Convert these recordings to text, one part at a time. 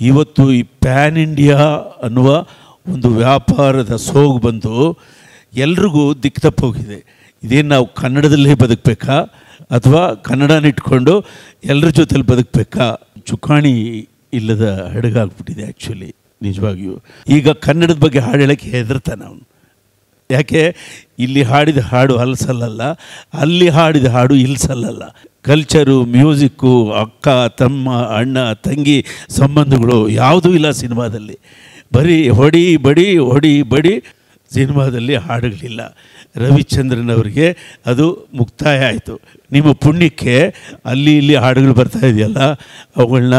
ಇವತ್ತು ಈ PAN India ಅನ್ನುವ ಒಂದು ವ್ಯಾಪಾರದ ಸೋಗು ಬಂದು ಎಲ್ರಿಗೂ ದಿಕ್ಕು ತಪ್ಪೋಗಿದೆ ಇದೇನು ನಾವು ಕನ್ನಡದಲ್ಲೇ ಬದುಕಬೇಕಾ? ಅಥವಾ ಕನ್ನಡನ ಇಟ್ಕೊಂಡು ಎಲ್ಲರ ಜೊತೆಲಿ ಬದುಕಬೇಕಾ? ಚುಕ್ಕಾಣಿ ಇಲ್ಲದ ಹಡಗಾಗ್ಬಿಟ್ಟಿದೆ ಆ್ಯಕ್ಚುಲಿ ನಿಜವಾಗಿಯೂ. ಈಗ ಕನ್ನಡದ ಬಗ್ಗೆ ಹಾಡು ಹೇಳೋಕ್ಕೆ ಹೆದರ್ತಾನೆ ಅವನು ಯಾಕೆ? ಇಲ್ಲಿ ಹಾಡಿದ ಹಾಡು ಅಲ್ಸಲ್ಲಲ್ಲ, ಅಲ್ಲಿ ಹಾಡಿದ ಹಾಡು ಇಲ್ಸಲ್ಲಲ್ಲ. ಕಲ್ಚರು ಮ್ಯೂಸಿಕ್ಕು ಅಕ್ಕ, ತಮ್ಮ, ಅಣ್ಣ, ತಂಗಿ ಸಂಬಂಧಗಳು ಯಾವುದೂ ಇಲ್ಲ ಸಿನಿಮಾದಲ್ಲಿ. ಬರೀ ಹೊಡಿ, ಬಡಿ ಹೊಡಿ, ಬಡಿ ಸಿನಿಮಾದಲ್ಲಿ ಹಾಡುಗಳಿಲ್ಲ. ರವಿಚಂದ್ರನ್ ಅವರಿಗೆ ಅದು ಮುಕ್ತಾಯ ಆಯಿತು. ನಿಮ್ಮ ಪುಣ್ಯಕ್ಕೆ ಅಲ್ಲಿ ಇಲ್ಲಿ ಹಾಡುಗಳು ಬರ್ತಾ ಇದೆಯಲ್ಲ ಅವುಗಳನ್ನ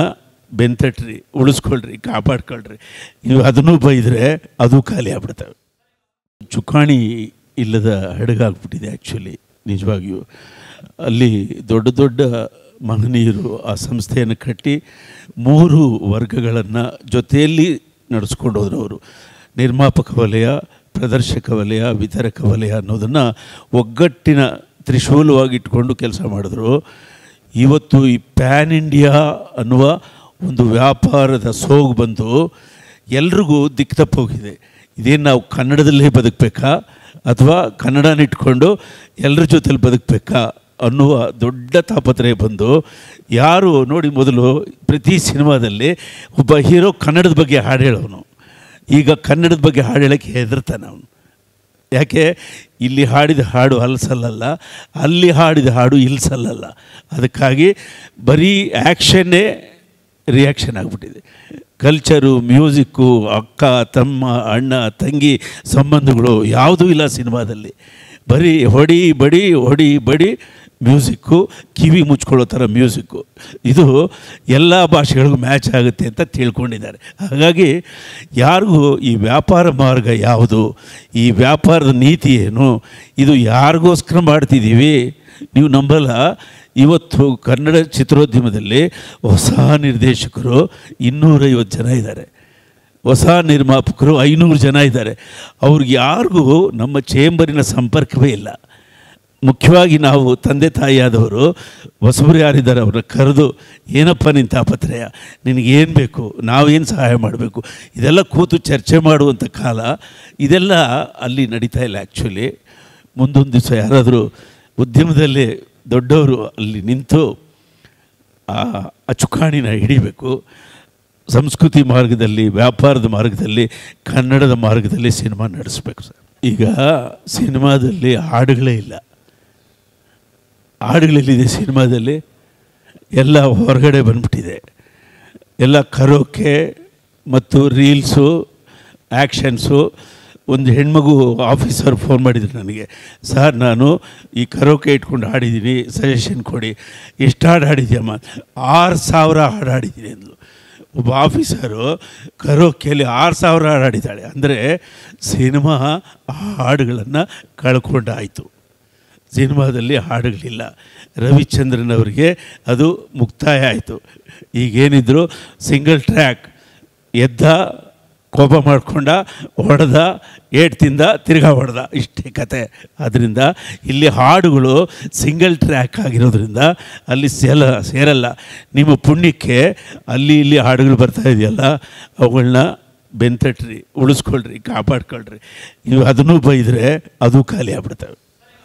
ಬೆಂತಟ್ರಿ, ಉಳಿಸ್ಕೊಳ್ರಿ, ಕಾಪಾಡ್ಕೊಳ್ರಿ. ನೀವು ಅದನ್ನು ಬೈದರೆ ಅದು ಖಾಲಿ ಆಗ್ಬಿಡ್ತವೆ. ಚುಕ್ಕಾಣಿ ಇಲ್ಲದ ಹಡಗಾಗ್ಬಿಟ್ಟಿದೆ ಆ್ಯಕ್ಚುಲಿ ನಿಜವಾಗಿಯೂ. ಅಲ್ಲಿ ದೊಡ್ಡ ದೊಡ್ಡ ಮಹನೀಯರು ಆ ಸಂಸ್ಥೆಯನ್ನು ಕಟ್ಟಿ ಮೂರು ವರ್ಗಗಳನ್ನು ಜೊತೆಯಲ್ಲಿ ನಡೆಸ್ಕೊಂಡು ಹೋದ್ರು ಅವರು ನಿರ್ಮಾಪಕ ವಲಯ, ಪ್ರದರ್ಶಕ ವಲಯ, ವಿತರಕ ವಲಯ ಅನ್ನೋದನ್ನು ಒಗ್ಗಟ್ಟಿನ ತ್ರಿಶೂಲವಾಗಿ ಇಟ್ಕೊಂಡು ಕೆಲಸ ಮಾಡಿದ್ರು. ಇವತ್ತು ಈ ಪ್ಯಾನ್ ಇಂಡಿಯಾ ಅನ್ನುವ ಒಂದು ವ್ಯಾಪಾರದ ಸೋಗು ಬಂದು ಎಲ್ರಿಗೂ ದಿಕ್ಕು ತಪ್ಪೋಗಿದೆ ಇದೇನು ನಾವು ಕನ್ನಡದಲ್ಲೇ ಬದುಕಬೇಕಾ? ಅಥವಾ ಕನ್ನಡನ ಇಟ್ಕೊಂಡು ಎಲ್ಲರ ಜೊತೆಲಿ ಬದುಕಬೇಕಾ? ಅನ್ನುವ ದೊಡ್ಡ ತಾಪತ್ರಯ ಬಂದು ಯಾರು ನೋಡಿ ಮೊದಲು ಪ್ರತಿ ಸಿನಿಮಾದಲ್ಲಿ ಒಬ್ಬ ಹೀರೋ ಕನ್ನಡದ ಬಗ್ಗೆ ಹಾಡು ಹೇಳೋನು. ಈಗ ಕನ್ನಡದ ಬಗ್ಗೆ ಹಾಡು ಹೇಳೋಕ್ಕೆ ಹೆದರ್ತಾನೆ ಅವನು. ಯಾಕೆ? ಇಲ್ಲಿ ಹಾಡಿದ ಹಾಡು ಅಲ್ಸಲ್ಲಲ್ಲ, ಅಲ್ಲಿ ಹಾಡಿದ ಹಾಡು ಇಲ್ಸಲ್ಲಲ್ಲ. ಅದಕ್ಕಾಗಿ ಬರೀ ಆ್ಯಕ್ಷನ್ನೇ ರಿಯಾಕ್ಷನ್ ಆಗಿಬಿಟ್ಟಿದೆ. ಕಲ್ಚರು ಮ್ಯೂಸಿಕ್ಕು ಅಕ್ಕ, ತಮ್ಮ, ಅಣ್ಣ, ತಂಗಿ ಸಂಬಂಧಗಳು ಯಾವುದೂ ಇಲ್ಲ ಸಿನಿಮಾದಲ್ಲಿ. ಬರೀ ಹೊಡಿ, ಬಡಿ ಹೊಡಿ, ಬಡಿ ಮ್ಯೂಸಿಕ್ಕು ಕಿವಿ ಮುಚ್ಕೊಳ್ಳೋ ಥರ ಮ್ಯೂಸಿಕ್ಕು ಇದು ಎಲ್ಲ ಭಾಷೆಗಳಿಗೂ ಮ್ಯಾಚ್ ಆಗುತ್ತೆ ಅಂತ ತಿಳ್ಕೊಂಡಿದ್ದಾರೆ. ಹಾಗಾಗಿ ಯಾರಿಗೂ ಈ ವ್ಯಾಪಾರ ಮಾರ್ಗ ಯಾವುದು, ಈ ವ್ಯಾಪಾರದ ನೀತಿ ಏನು, ಇದು ಯಾರಿಗೋಸ್ಕರ ಮಾಡ್ತಿದ್ದೀವಿ, ನೀವು ನಂಬಲ್ಲ. ಇವತ್ತು ಕನ್ನಡ ಚಿತ್ರೋದ್ಯಮದಲ್ಲಿ ಹೊಸ ನಿರ್ದೇಶಕರು ಇನ್ನೂರೈವತ್ತು ಜನ ಇದ್ದಾರೆ. ಹೊಸ ನಿರ್ಮಾಪಕರು ಐನೂರು ಜನ ಇದ್ದಾರೆ. ಅವ್ರಿಗೆ ಯಾರಿಗೂ ನಮ್ಮ ಚೇಂಬರಿನ ಸಂಪರ್ಕವೇ ಇಲ್ಲ. ಮುಖ್ಯವಾಗಿ ನಾವು ತಂದೆ ತಾಯಿಯಾದವರು ಹೊಸಬರು ಯಾರಿದ್ದಾರೆ ಅವ್ರನ್ನ ಕರೆದು, ಏನಪ್ಪ ನಿನ್ನ ತಾಪತ್ರಯ? ನಿನಗೇನು ಬೇಕು? ನಾವೇನು ಸಹಾಯ ಮಾಡಬೇಕು? ಇದೆಲ್ಲ ಕೂತು ಚರ್ಚೆ ಮಾಡುವಂಥ ಕಾಲ ಇದೆಲ್ಲ ಅಲ್ಲಿ ನಡೀತಾ ಇಲ್ಲ ಆ್ಯಕ್ಚುಲಿ ಮುಂದೊಂದು ದಿವಸ ಯಾರಾದರೂ ಉದ್ಯಮದಲ್ಲಿ ದೊಡ್ಡವರು ಅಲ್ಲಿ ನಿಂತು ಆ ಅಚುಕಾಣಿನ ಹಿಡಿಬೇಕು. ಸಂಸ್ಕೃತಿ ಮಾರ್ಗದಲ್ಲಿ, ವ್ಯಾಪಾರದ ಮಾರ್ಗದಲ್ಲಿ, ಕನ್ನಡದ ಮಾರ್ಗದಲ್ಲಿ ಸಿನಿಮಾ ನಡೆಸಬೇಕು ಸರ್. ಈಗ ಸಿನಿಮಾದಲ್ಲಿ ಹಾಡುಗಳೇ ಇಲ್ಲ. ಹಾಡುಗಳಲ್ಲಿದೆ ಸಿನಿಮಾದಲ್ಲಿ ಎಲ್ಲ ಹೊರಗಡೆ ಬಂದ್ಬಿಟ್ಟಿದೆ. ಎಲ್ಲ ಕರೋಕೆ ಮತ್ತು ರೀಲ್ಸು ಆ್ಯಕ್ಷನ್ಸು ಒಂದು ಹೆಣ್ಮಗು ಆಫೀಸರ್ ಫೋನ್ ಮಾಡಿದ್ರು ನನಗೆ, ಸರ್, ನಾನು ಈ ಕರೋಕೆ ಇಟ್ಕೊಂಡು ಹಾಡಿದ್ದೀನಿ ಸಜೆಷನ್ ಕೊಡಿ. ಎಷ್ಟು ಹಾಡು ಹಾಡಿದ್ಯಮ್ಮ? ಆರು ಸಾವಿರ ಹಾಡು ಹಾಡಿದ್ದೀನಿ ಅಂದಳು ಒಬ್ಬ ಆಫೀಸರು ಕರೋಕೆಯಲ್ಲಿ ಆರು ಸಾವಿರ ಹಾಡು ಹಾಡಿದ್ದಾಳೆ. ಅಂದರೆ ಸಿನಿಮಾ ಹಾಡುಗಳನ್ನು ಕಳ್ಕೊಂಡಾಯಿತು. ಸಿನಿಮಾದಲ್ಲಿ ಹಾಡುಗಳಿಲ್ಲ. ರವಿಚಂದ್ರನ್ ಅವರಿಗೆ ಅದು ಮುಕ್ತಾಯ ಆಯಿತು. ಈಗೇನಿದ್ರು ಸಿಂಗಲ್ ಟ್ರ್ಯಾಕ್ ಎದ್ದ ಕೋಪ ಮಾಡಿಕೊಂಡ, ಹೊಡೆದ ಏಟ್ ತಿಂದ ತಿರ್ಗಾ ಹೊಡೆದ. ಇಷ್ಟೇ ಕತೆ. ಆದ್ದರಿಂದ ಇಲ್ಲಿ ಹಾಡುಗಳು ಸಿಂಗಲ್ ಟ್ರ್ಯಾಕ್ ಆಗಿರೋದ್ರಿಂದ ಅಲ್ಲಿ ಸೇಲ, ಸೇರಲ್ಲ. ನಿಮ್ಮ ಪುಣ್ಯಕ್ಕೆ ಅಲ್ಲಿ ಇಲ್ಲಿ ಹಾಡುಗಳು ಬರ್ತಾ ಇದೆಯಲ್ಲ ಅವುಗಳನ್ನ ಬೆಂತಟ್ರಿ, ಉಳಿಸ್ಕೊಳ್ರಿ, ಕಾಪಾಡ್ಕೊಳ್ರಿ. ನೀವು ಅದನ್ನು ಬೈದರೆ ಅದು ಖಾಲಿ ಆಗ್ಬಿಡ್ತವೆ.